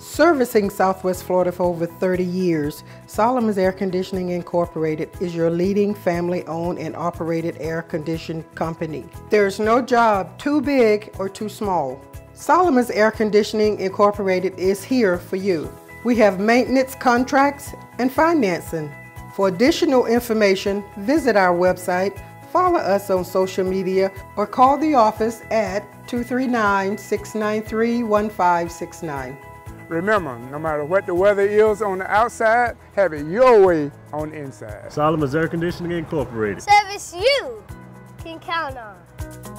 Servicing Southwest Florida for over 30 years, Solomon's Air Conditioning Incorporated is your leading family owned and operated air conditioning company. There's no job too big or too small. Solomon's Air Conditioning Incorporated is here for you. We have maintenance contracts and financing. For additional information, visit our website, follow us on social media, or call the office at 239 693 1569. Remember, no matter what the weather is on the outside, have it your way on the inside. Solomon's Air Conditioning Incorporated. Service you can count on.